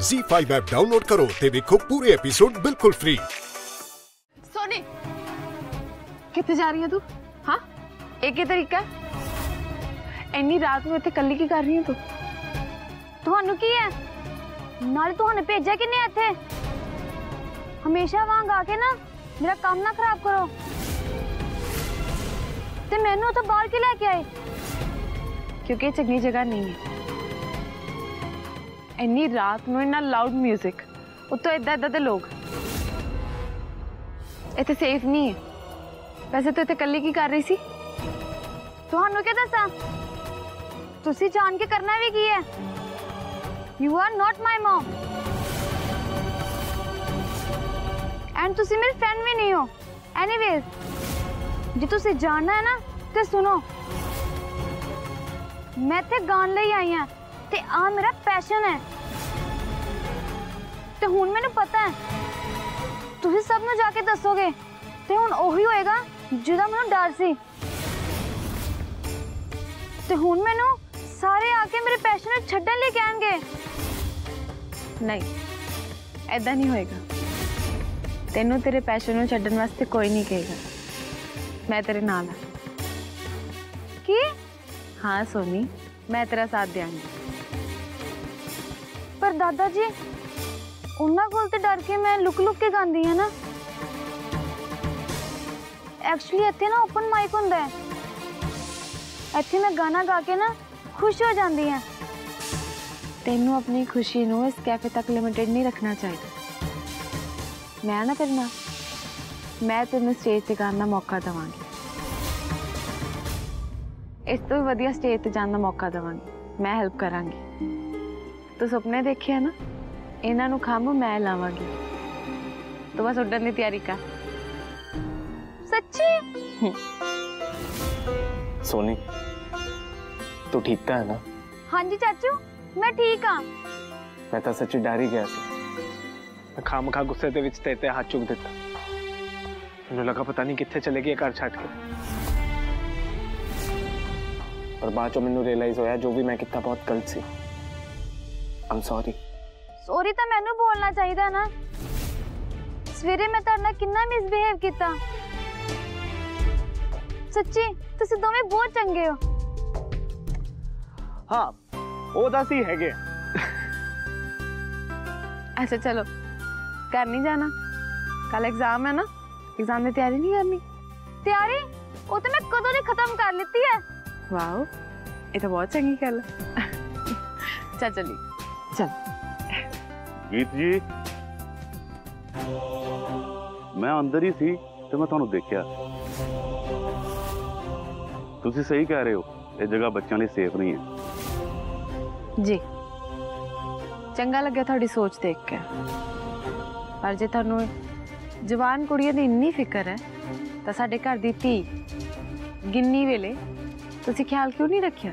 Z5 app download ਕਰੋ ਤੇ ਵੇਖੋ ਪੂਰੇ ਐਪੀਸੋਡ ਬਿਲਕੁਲ ਫ੍ਰੀ ਸੋਨੀ ਕਿੱਥੇ ਜਾ ਰਹੀ ਹੈ ਤੂੰ ਹਾਂ ਇਹ ਕੀ ਤਰੀਕਾ ਇੰਨੀ ਰਾਤ ਨੂੰ ਇੱਥੇ ਕੱਲੀ ਕੀ ਕਰ ਰਹੀ ਹੈ ਤੂੰ ਤੁਹਾਨੂੰ ਕੀ ਹੈ ਨਾਲੇ ਤੁਹਾਨੂੰ ਭੇਜਿਆ ਕਿੰਨੇ ਇੱਥੇ ਹਮੇਸ਼ਾ ਵਾਂਗ ਆ ਕੇ ਨਾ ਮੇਰਾ ਕੰਮ ਨਾ ਖਰਾਬ ਕਰੋ ਤੇ ਮੈਨੂੰ ਉੱਥੇ ਬਾਹਰ ਕਿ ਲੈ ਕੇ ਆਏ ਕਿਉਂਕਿ ਇਹ ਚੰਗੀ ਜਗ੍ਹਾ ਨਹੀਂ ਹੈ ਇੰਨੀ ਰਾਤ ਨੂੰ ਇੰਨਾ ਲਾਊਡ 뮤직 ਉੱਤੋਂ ਇਦਾਂ ਇਦਾਂ ਦੇ ਲੋਕ ਇੱਥੇ ਸੇਫ ਨਹੀਂ ਹੈ ਵੈਸੇ ਤੂੰ ਇੱਥੇ ਕੱਲੀ ਕੀ ਕਰ ਰਹੀ ਸੀ ਤੁਹਾਨੂੰ ਕੀ ਦੱਸਾਂ ਤੁਸੀਂ ਜਾਣ ਕੇ ਕਰਨਾ ਵੀ ਕੀ ਹੈ you are not my mum and ਤੁਸੀਂ ਮੇਰੀ ਫਰੈਂਡ ਵੀ ਨਹੀਂ ਹੋ ਐਨੀਵੇਜ਼ ਜੇ ਤੁਸੀਂ ਜਾਣਨਾ ਹੈ ਨਾ ਤੇ ਸੁਣੋ ਮੈਂ ਇੱਥੇ ਗਾਣ ਲਈ ਆਈ ਹਾਂ ਤੇ ਆ ਮੇਰਾ ਪੈਸ਼ਨ ਹੈ ਤੇ ਹੁਣ ਮੈਨੂੰ ਪਤਾ ਹੈ ਤੁਸੀਂ ਸਭ ਨੂੰ ਜਾ ਕੇ ਦੱਸੋਗੇ ਤੇ ਹੁਣ ਉਹੀ ਹੋਏਗਾ ਜਿਹਦਾ ਮੈਨੂੰ ਡਰ ਸੀ ਤੇ ਹੁਣ ਮੈਨੂੰ ਸਾਰੇ ਆ ਕੇ ਮੇਰੇ ਪੈਸ਼ਨ ਨੂੰ ਛੱਡਣ ਲਈ ਕਹਿਣਗੇ ਨਹੀਂ ਐਦਾਂ ਨਹੀਂ ਹੋਏਗਾ ਤੈਨੂੰ ਤੇਰੇ ਪੈਸ਼ਨ ਨੂੰ ਛੱਡਣ ਵਾਸਤੇ ਕੋਈ ਨਹੀਂ ਕਹੇਗਾ ਮੈਂ ਤੇਰੇ ਨਾਲ ਹਾਂ ਕੀ ਹਾਂ ਸੋਨੀ ਮੈਂ ਤੇਰਾ ਸਾਥ ਦਿਆਂਗੀ ਪਰ ਦਾਦਾ ਜੀ ਉਹਨਾਂ ਕੋਲ ਤੇ ਡਰ ਕੇ ਮੈਂ ਲੁਕ ਲੁਕ ਕੇ ਗਾਉਂਦੀ ਹਾਂ ਨਾ ਐਕਚੁਅਲੀ ਇੱਥੇ ਨਾ ਓਪਨ ਮਾਈਕ ਹੁੰਦਾ ਹੈ ਇੱਥੇ ਮੈਂ ਗਾਣਾ ਗਾ ਕੇ ਨਾ ਖੁਸ਼ ਹੋ ਜਾਂਦੀ ਹਾਂ ਤੈਨੂੰ ਆਪਣੀ ਖੁਸ਼ੀ ਨੂੰ ਇਸ ਕੈਫੇ ਤੱਕ ਲਿਮਿਟਿਡ ਨਹੀਂ ਰੱਖਣਾ ਚਾਹੀਦਾ ਮੈਂ ਨਾ ਤੇਰੇ ਨਾਲ ਮੈਂ ਤੈਨੂੰ ਸਟੇਜ ਤੇ ਗਾਉਣ ਦਾ ਮੌਕਾ ਦਵਾਂਗੀ ਇਸ ਤੋਂ ਵੀ ਵਧੀਆ ਸਟੇਜ ਤੇ ਜਾਣ ਦਾ ਮੌਕਾ ਦਵਾਂਗੀ ਮੈਂ ਹੈਲਪ ਕਰਾਂਗੀ ਤੂੰ ਸੁਪਨੇ ਦੇਖਿਆ ਨਾ ਇਹਨਾਂ ਨੂੰ ਖੰਭ ਮੈਂ ਲਾਵਾਂਗੀ ਤੂੰ ਬਸ ਉੱਡਣ ਦੀ ਤਿਆਰੀ ਕਰ ਸੱਚੀ सोनी तू ठीक तो है ना ਹਾਂਜੀ ਚਾਚੂ ਮੈਂ ਠੀਕ ਹਾਂ मैं तो सच्ची डर ही गया ਸੀ मैं ਖਾਮ ਖਾ ਗੁੱਸੇ ਦੇ ਵਿੱਚ ਤੇ ਤੇ ਹੱਥ ਚੁੱਕ ਦਿੱਤਾ ਮੈਨੂੰ ਲੱਗਾ ਪਤਾ ਨਹੀਂ ਕਿੱਥੇ ਚਲੇ ਗਈ ਇਹ ਘਰ ਛੱਡ ਕੇ ਪਰ ਬਾਅਦ ਚੋਂ ਮੈਨੂੰ ਰਿਅਲਾਈਜ਼ ਹੋਇਆ ਜੋ ਵੀ ਮੈਂ ਕੀਤਾ ਬਹੁਤ ਗਲਤ ਸੀ ਆਮ ਸੌਰੀ ਸੌਰੀ ਤਾਂ ਮੈਨੂੰ ਬੋਲਣਾ ਚਾਹੀਦਾ ਨਾ ਸਵੇਰੇ ਮੈਂ ਤੁਹਾਡੇ ਨਾਲ ਕਿੰਨਾ ਮਿਸਬਿਹੇਵ ਕੀਤਾ ਸੱਚੀ ਤੁਸੀਂ ਦੋਵੇਂ ਬਹੁਤ ਚੰਗੇ ਹੋ ਹਾਂ ਉਹ ਤਾਂ ਸੀ ਹੈਗੇ अच्छा चलो घर नहीं जाना कल एग्जाम है ना एग्जाम में तैयारी नहीं करनी ਤਿਆਰੀ ਉਹ ਤਾਂ ਮੈਂ ਕਦੋਂ ਦੀ ਖਤਮ ਕਰ ਲਿੱਤੀ ਹੈ वाओ ये तो बहुत चंगी गल है चल चली चल ਗੀਤ ਜੀ ਮੈਂ ਅੰਦਰ ਹੀ ਸੀ ਤੇ ਮੈਂ ਤੁਹਾਨੂੰ ਦੇਖਿਆ ਤੁਸੀਂ ਸਹੀ ਕਹਿ ਰਹੇ ਹੋ ਇਹ ਜਗ੍ਹਾ ਬੱਚਿਆਂ ਲਈ ਸੇਫ ਨਹੀਂ ਹੈ जी ਚੰਗਾ ਲੱਗਿਆ ਤੁਹਾਡੀ ਸੋਚ ਦੇਖ ਕੇ ਪਰ ਜੇ ਤੁਹਾਨੂੰ ਜਵਾਨ ਕੁੜੀਆਂ ਦੀ ਇੰਨੀ ਫਿਕਰ ਹੈ ਤਾਂ ਸਾਡੇ ਘਰ ਦੀ ਧੀ ਗਿੰਨੀ ਵੇਲੇ ਤੁਸੀਂ ਖਿਆਲ ਕਿਉਂ ਨਹੀਂ ਰੱਖਿਆ